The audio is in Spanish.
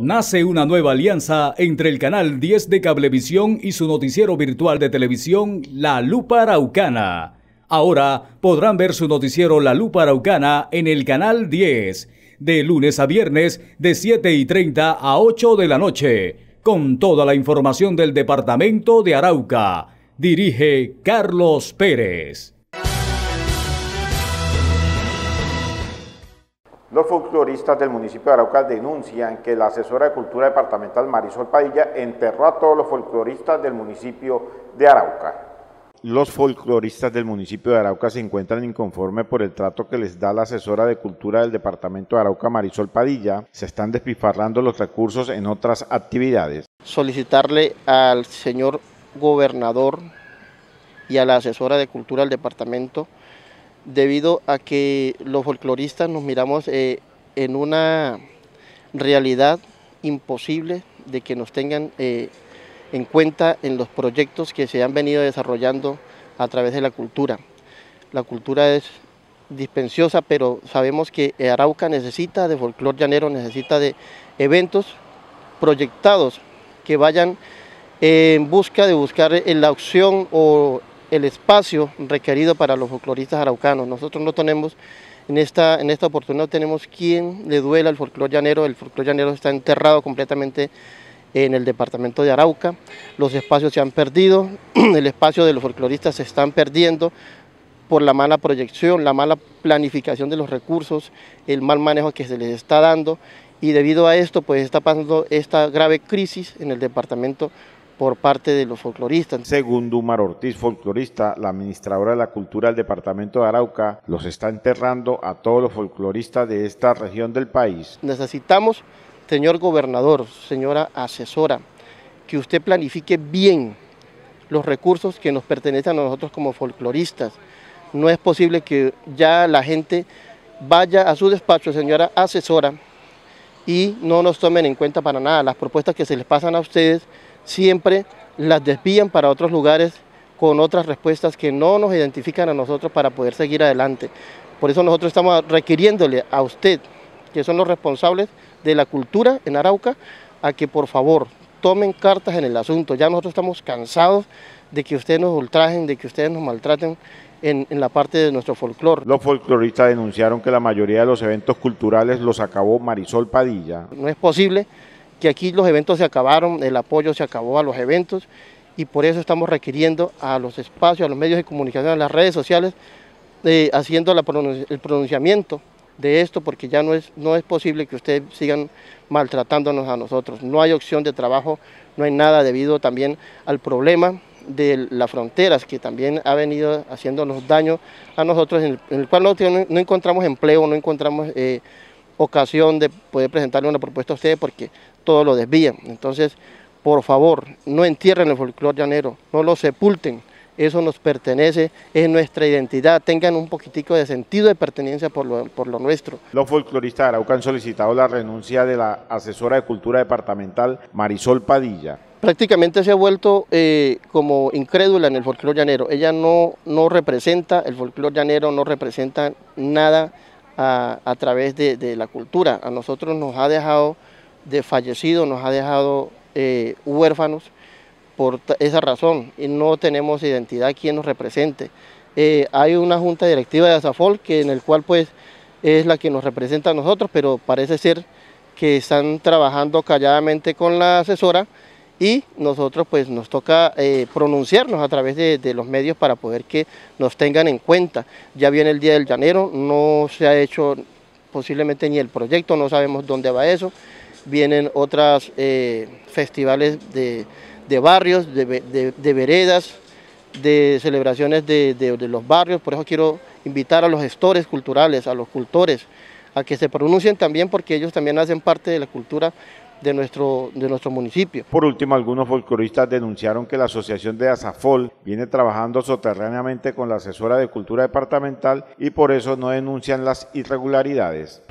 Nace una nueva alianza entre el canal 10 de Cablevisión y su noticiero virtual de televisión La Lupa Araucana. Ahora podrán ver su noticiero La Lupa Araucana en el canal 10, de lunes a viernes de 7 y 30 a 8 de la noche, con toda la información del departamento de Arauca. Dirige Carlos Pérez. Los folcloristas del municipio de Arauca denuncian que la asesora de Cultura Departamental Marisol Padilla enterró a todos los folcloristas del municipio de Arauca. Los folcloristas del municipio de Arauca se encuentran inconformes por el trato que les da la asesora de Cultura del Departamento de Arauca, Marisol Padilla. Se están despifarrando los recursos en otras actividades. Solicitarle al señor gobernador y a la asesora de Cultura del Departamento debido a que los folcloristas nos miramos eh, en una realidad imposible de que nos tengan eh, en cuenta en los proyectos que se han venido desarrollando a través de la cultura. La cultura es dispensiosa, pero sabemos que Arauca necesita de folclor llanero, necesita de eventos proyectados que vayan en busca de buscar la opción o el espacio requerido para los folcloristas araucanos. Nosotros no tenemos, en esta, en esta oportunidad no tenemos quien le duela al folclor llanero, el folclor llanero está enterrado completamente en el departamento de Arauca, los espacios se han perdido, el espacio de los folcloristas se están perdiendo por la mala proyección, la mala planificación de los recursos, el mal manejo que se les está dando. Y debido a esto pues está pasando esta grave crisis en el departamento por parte de los folcloristas. Según Dumar Ortiz, folclorista, la administradora de la cultura del departamento de Arauca, los está enterrando a todos los folcloristas de esta región del país. Necesitamos, señor gobernador, señora asesora, que usted planifique bien los recursos que nos pertenecen a nosotros como folcloristas. No es posible que ya la gente vaya a su despacho, señora asesora, y no nos tomen en cuenta para nada. Las propuestas que se les pasan a ustedes siempre las desvían para otros lugares con otras respuestas que no nos identifican a nosotros para poder seguir adelante. Por eso nosotros estamos requiriéndole a usted, que son los responsables de la cultura en Arauca, a que por favor tomen cartas en el asunto. Ya nosotros estamos cansados de que ustedes nos ultrajen, de que ustedes nos maltraten en, en la parte de nuestro folclore. Los folcloristas denunciaron que la mayoría de los eventos culturales los acabó Marisol Padilla. No es posible que aquí los eventos se acabaron, el apoyo se acabó a los eventos y por eso estamos requiriendo a los espacios, a los medios de comunicación, a las redes sociales, eh, haciendo el pronunciamiento de esto porque ya no es, no es posible que ustedes sigan maltratándonos a nosotros. No hay opción de trabajo, no hay nada debido también al problema de las fronteras que también ha venido haciéndonos daño a nosotros, en el, cual no, encontramos empleo, no encontramos eh, ocasión de poder presentarle una propuesta a ustedes porque todo lo desvían. Entonces, por favor, no entierren el folclore llanero, no lo sepulten. Eso nos pertenece, es nuestra identidad, tengan un poquitico de sentido de pertenencia por lo, por lo nuestro. Los folcloristas de Arauca han solicitado la renuncia de la asesora de cultura departamental Marisol Padilla. Prácticamente se ha vuelto eh, como incrédula en el folclore llanero. Ella no, no representa, el folclore llanero no representa nada a, través de, de la cultura. A nosotros nos ha dejado de fallecidos, nos ha dejado eh, huérfanos por esa razón y no tenemos identidad quien nos represente. Eh, hay una junta directiva de Azafol que en el cual pues es la que nos representa a nosotros, pero parece ser que están trabajando calladamente con la asesora y nosotros pues nos toca eh, pronunciarnos a través de, de, los medios para poder que nos tengan en cuenta. Ya viene el Día del Llanero, no se ha hecho posiblemente ni el proyecto, no sabemos dónde va eso vienen otros eh, festivales de, barrios, de, veredas, de celebraciones de, los barrios, por eso quiero invitar a los gestores culturales, a los cultores, a que se pronuncien también porque ellos también hacen parte de la cultura de nuestro, de nuestro municipio. Por último, algunos folcloristas denunciaron que la asociación de Azafol viene trabajando soterráneamente con la asesora de cultura departamental y por eso no denuncian las irregularidades.